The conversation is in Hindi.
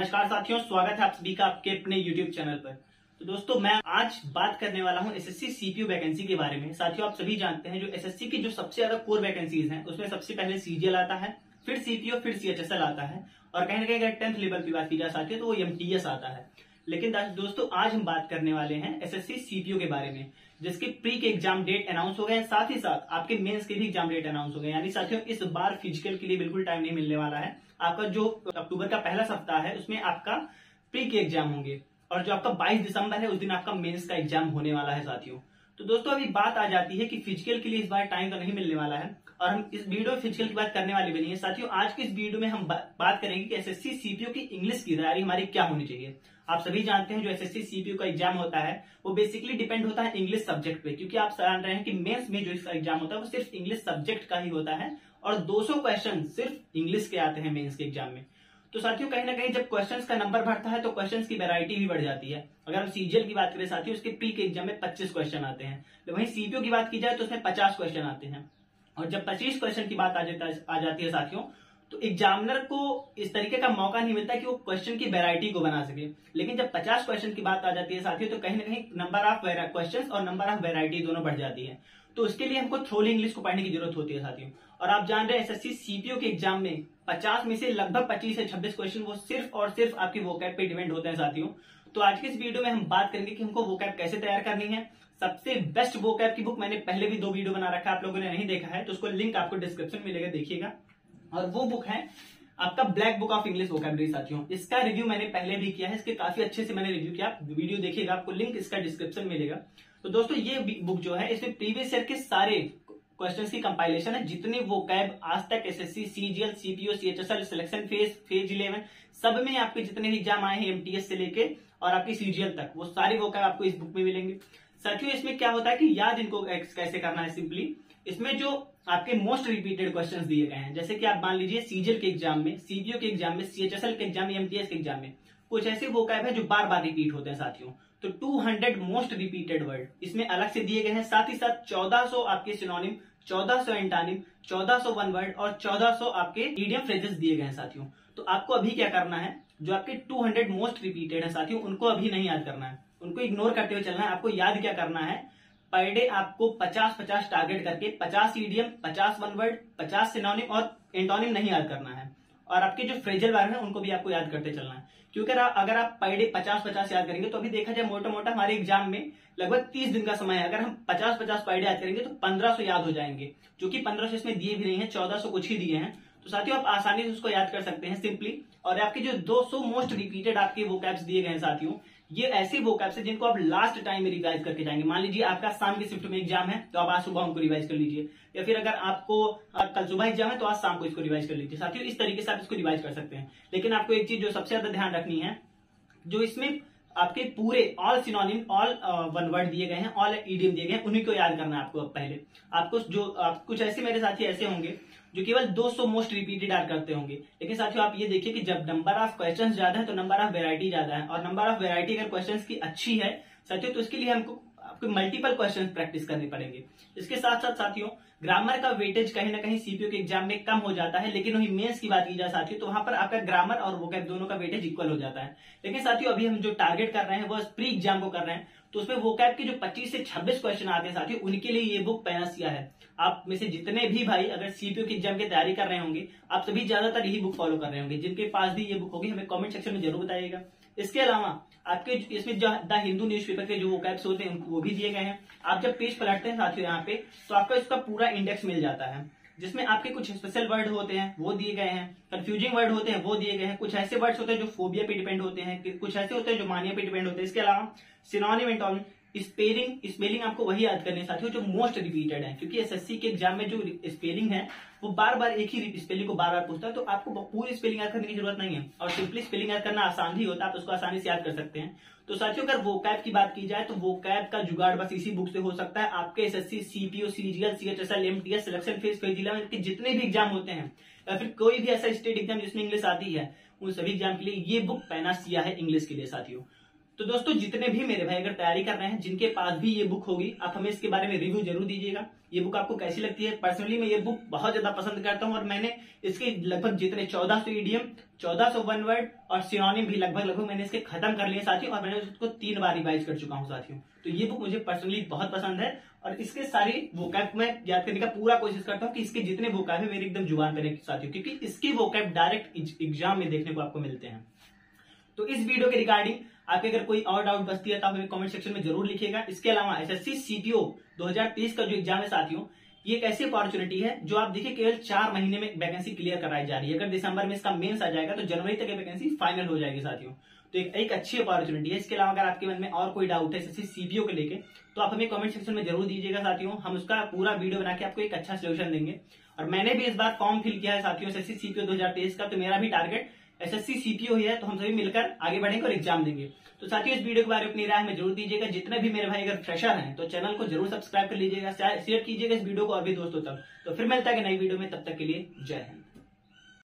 नमस्कार साथियों, स्वागत है आप सभी का आपके अपने YouTube चैनल पर। तो दोस्तों, मैं आज बात करने वाला हूँ एसएससी सीपीयू वैकेंसी के बारे में। साथियों, आप सभी जानते हैं जो एसएससी की जो सबसे ज़्यादा कोर वैकेंसीज हैं, उसमें सबसे पहले सीजीएल आता है, फिर सीपीओ फिर सीएचएसएल आता है, और कहीं ना कहीं अगर टेंथ लेवल की बात की जाए साथियों तो वो एमटीएस आता है। लेकिन दोस्तों, आज हम बात करने वाले हैं एस एसएससी सीपीयू के बारे में। जिसके प्री के एग्ज़ाम डेट अनाउंस हो गए हैं। साथ ही साथ आपके मेंस के भी एग्ज़ाम डेट अनाउंस हो गए यानी साथियों, इस बार फ़िज़िकल के लिए बिल्कुल टाइम नहीं मिलने वाला है। आपका जो अक्टूबर का पहला सप्ताह है, उसमें आपका प्री के एग्ज़ाम होंगे। और जो आपका 22 दिसंबर है, उस दिन आपका मेंस का एग्ज़ाम होने वाला है, साथियों। तो दोस्तों, अभी बात आ जाती है कि फ़िज़िकल के लिए इस बार टाइम तो नहीं मिलने वाला है। और हम इस वीडियो फ़िज़िकल की बात करने वाले भी नहीं है। साथियों, आज की इस वीडियो में हम बात करेंगे कि एसएससी सीपीओ की इंग्लिश की तैयारी हमारी क्या होनी चाहिए। आप सभी जानते हैं जो एसएससी सीपीयू का एग्ज़ाम होता है, वो बेसिकली डिपेंड होता है इंग्लिश सब्जेक्ट पे, क्योंकि आप जान रहे हैं कि मेंस में जो इसका एग्ज़ाम होता है, वो सिर्फ़ इंग्लिश सब्जेक्ट का ही होता है और 200 क्वेश्चन सिर्फ़ इंग्लिश के आते हैं मेंस के एग्ज़ाम में। तो साथियों, कहीं ना कहीं जब क्वेश्चंस का नंबर बढ़ता है तो क्वेश्चंस की वैरायटी भी बढ़ जाती है। अगर हम सीजीएल की बात करें, साथियों, उसके प्री के एग्ज़ाम में 25 क्वेश्चन आते हैं। वहीं सीपीओ की बात की जाए तो उसमें 50 क्वेश्चन आते हैं। और जब 25 क्वेश्चन की बात आ जाता आ जाती है साथियों तो एग्जामिनर को इस तरीके का मौका नहीं मिलता कि वो क्वेश्चन की वेराइटी को बना सके। लेकिन जब 50 क्वेश्चन की बात आ जाती है साथियों तो कहीं ना कहीं नंबर ऑफ़ क्वेश्चन और नंबर ऑफ़ वेराइटी दोनों बढ़ जाती है। तो उसके लिए हमको थ्रोली इंग्लिश को पढ़ने की ज़रूरत होती है साथियों। और आप जान रहे हैं एसएससी सीपीओ के एग्ज़ाम में 50 में से लगभग 25 से 26 क्वेश्चन वो सिर्फ़ और सिर्फ़ आपकी वोकैब पे डिपेंड होते हैं साथियों। तो आज के इस वीडियो में हम बात करेंगे कि हमको वोकैब कैसे तैयार करनी है सबसे बेस्ट वोकैब की बुक मैंने पहले भी दो वीडियो बना रखा है, आप लोगों ने नहीं देखा है तो उसको लिंक आपको डिस्क्रिप्शन मिलेगा, देखिएगा। और वो बुक है आपका black book of English vocabulary साथियों। इसका रिव्यू मैंने पहले भी किया है, इसके काफ़ी अच्छे से मैंने रिव्यू किया। वीडियो देखिएगा, आपको लिंक इसका डिस्क्रिप्शन मिलेगा। तो दोस्तों, ये बुक जो है, इसमें प्रीवियस ईयर के सारे क्वेश्चन की कंपाइलेशन है, जितने वो कैब आज तक SSC CGL CPO CHSL selection phase phase eleven सब में आपके जितने एग्ज़ाम आए हैं एमटीएस से लेके, और आपकी सीजीएल तक, वो सारे वो कैब आपको इस बुक में मिलेंगे। साथियों, इसमें क्या होता है कि याद इनको कैसे करना है सिंपली इसमें जो आपके मोस्ट रिपीटेड क्वेश्चंस दिए गए हैं, जैसे कि आप मान लीजिए सीजीएल के एग्ज़ाम में सीबीओ के एग्ज़ाम में सीएचएसएल के एग्ज़ाम में एमटीएस के एग्ज़ाम में, कुछ ऐसे वो कैब है जो बार बार रिपीट होते हैं साथियों। तो 200 मोस्ट रिपीटेड वर्ड इसमें अलग से दिए गए हैं, साथ ही साथ 1400 आपके सिनोनिम 1400 एंटानिम 1400 वन वर्ड और चौदह सौ आपके मीडियम फ्रेजेस दिए गए हैं साथियों। तो आपको अभी क्या करना है, जो आपके 200 मोस्ट रिपीटेड है साथियों, उनको अभी नहीं याद करना है। उनको इग्नोर करते हुए चलना है। आपको याद क्या करना है पर डे आपको 50 50 टारगेट करके 50 ईडीएम 50 वन वर्ड 50 सिनोनिम और एंटोनिम नहीं याद करना है। और आपके जो फ्रेजल वायर है, उनको भी आपको याद करते चलना है। क्योंकि अगर आप पर डे पचास पचास याद करेंगे तो अभी देखा जाए मोटा मोटा हमारे एग्ज़ाम में लगभग तीस दिन का समय है। अगर हम पचास पचास पर डे याद करेंगे तो पंद्रह सौ याद हो जाएँगे। जो कि पंद्रह सौ इसमें दिए भी नहीं है, चौदह सौ कुछ ही दिए हैं। तो साथियों, आप आसानी से उसको याद कर सकते हैं, सिंपली। और आपके जो 200 मोस्ट रिपीटेड आपके वो कैप्स दिए गए हैं, साथियों ये ऐसे वो कैप्स है जिनको आप लास्ट टाइम में रिवाइज करके जाएँगे। मान लीजिए आपका शाम के शिफ्ट में एग्ज़ाम है तो आप आज सुबह उनको रिवाइज कर लीजिए। या फिर अगर आपको कल सुबह एग्ज़ाम है तो आज शाम को इसको रिवाइज कर लीजिए। साथियों, इस तरीके से आप इसको रिवाइज कर सकते हैं। लेकिन आपको एक चीज़ जो सबसे ज़्यादा ध्यान रखनी है, जो इसमें आपके पूरे all synonym all one word दिए गए हैं ऑल ईडियम दिए गए हैं, उन्हीं को याद करना है आपको पहले। आपको जो, आप कुछ ऐसे मेरे साथी ऐसे होंगे जो केवल 200 मोस्ट रिपीटेड आर करते होंगे। लेकिन साथियों, आप ये देखिए कि जब नंबर ऑफ़ क्वेश्चंस ज़्यादा है तो नंबर ऑफ़ वेरायटी ज़्यादा है। और नंबर ऑफ़ वेरायटी अगर क्वेश्चन की अच्छी है, साथियों तो इसके लिए हमको आपको मल्टीपल क्वेश्चन प्रैक्टिस करने पड़ेंगे। इसके साथ साथ साथियों ग्रामर का वेटेज कहीं ना कहीं सीपीओ के एग्ज़ाम में कम हो जाता है, लेकिन वही मेंस की बात की जाए साथियों तो वहाँ पर आपका ग्रामर और वोकैब दोनों का वेटेज इक्वल हो जाता है। लेकिन साथियों, अभी हम जो टारगेट कर रहे हैं, वो प्री एग्ज़ाम को कर रहे हैं तो उसमें वोकैब के जो 25 से 26 क्वेश्चन आते हैं साथियों, उनके लिए ये बुक पैनासिया है। आप में से जितने भी भाई अगर सीपीओ की एग्ज़ाम की तैयारी कर रहे होंगे, आप सभी ज़्यादातर यही बुक फॉलो कर रहे होंगे, जिनके पास भी ये बुक होगी, हमें कमेंट सेक्शन में ज़रूर बताइएगा। इसके अलावा आपके इसमें द हिंदू न्यूज़पेपर के जो वो कैप्स होते हैं वो भी दिए गए हैं। आप जब पेज पलटते हैं साथियों यहाँ पे तो आपको इसका पूरा इंडेक्स मिल जाता है, जिसमें आपके कुछ स्पेशल वर्ड होते हैं, वो दिए गए हैं कंफ्यूजिंग वर्ड होते हैं, वो दिए गए हैं। कुछ ऐसे वर्ड्स होते हैं जो फोबिया पे डिपेंड होते हैं कुछ ऐसे होते हैं जो मानिया पे डिपेंड होते हैं। इसके अलावा सिनोनिम स्पेलिंग स्पेलिंग आपको वही याद करने साथियों, जो मोस्ट रिपीटेड है। क्योंकि एसएससी के एग्ज़ाम में जो स्पेलिंग है, वो बार बार एक ही स्पेलिंग को बार बार पूछता है तो आपको पूरी स्पेलिंग याद करने की ज़रूरत नहीं है। और सिंपली स्पेलिंग याद करना आसान ही होता है, आप उसको आसानी से याद कर सकते हैं। तो साथियों, अगर वो कैब की बात की जाए तो वो कैब का जुगाड़ बस इसी बुक से हो सकता है। आपके SSC CPO CGL CHSL MTS selection phase phase eleven के जितने भी एग्ज़ाम होते हैं, या फिर कोई भी ऐसा स्टेट एग्ज़ाम जिसमें इंग्लिश आती है, उन सभी एग्ज़ाम के लिए ये बुक पैनासिया है इंग्लिश के लिए, साथियों। तो दोस्तों, जितने भी मेरे भाई अगर तैयारी कर रहे हैं, जिनके पास भी ये बुक होगी, आप हमें इसके बारे में रिव्यू ज़रूर दीजिएगा। ये बुक आपको कैसी लगती है? पर्सनली मैं ये बुक बहुत ज़्यादा पसंद करता हूँ और मैंने इसके लगभग जितने चौदह सौ ईडीएम चौदह सौ वन वर्ड और सियोनिम भी लगभग लगभग मैंने इसके खत्म कर लिए साथियों और मैंने उसको तीन बार रिवाइज कर चुका हूँ साथियों। तो ये बुक मुझे पर्सनली बहुत पसंद है और इसके सारी वोकैब मैं याद करने का पूरा कोशिश करता हूँ कि इसके जितने वोकैब है मेरे एकदम ज़ुबान पर साथियों, क्योंकि इसके वोकैब डायरेक्ट एग्ज़ाम में देखने को आपको मिलते हैं। तो इस वीडियो के रिगार्डिंग आपके अगर कोई और डाउट बचती है तो आप हमें कमेंट सेक्शन में ज़रूर लिखिएगा। इसके अलावा एस एसएससी सीपीओ 2023 का जो एग्ज़ाम है साथियों ये एक ऐसी अपॉर्चुनिटी है जो आप देखिए केवल चार महीने में वैकेंसी क्लियर कराई जा रही है। अगर दिसंबर में इसका मेन्स आ जाएगा तो जनवरी तक वैकेंसी फाइनल हो जाएगी साथियों। तो एक, एक अच्छी अपॉर्चुनिटी है। इसके अलावा अगर आपके मन में और कोई डाउट है एसएससी सीपीओ को लेके तो आप हमें कमेंट सेक्शन में ज़रूर दीजिएगा साथियों। हम उसका पूरा वीडियो बना के आपको एक अच्छा सोल्यूशन देंगे। और मैंने भी इस बार फॉर्म फिल किया है साथियों एसएससी सीपीओ 2023 का तो मेरा भी टारगेट एसएससी सीपीओ ही है तो हम सभी मिलकर आगे बढ़ेंगे और एग्ज़ाम देंगे। तो साथ ही इस वीडियो के बारे में अपनी राय में ज़रूर दीजिएगा। जितने भी मेरे भाई अगर फ्रेशर हैं तो चैनल को ज़रूर सब्सक्राइब कर लीजिएगा। शेयर कीजिएगा इस वीडियो को और भी दोस्तों तक। तो फिर मिलता है नई वीडियो में, तब तक के लिए जय हिंद।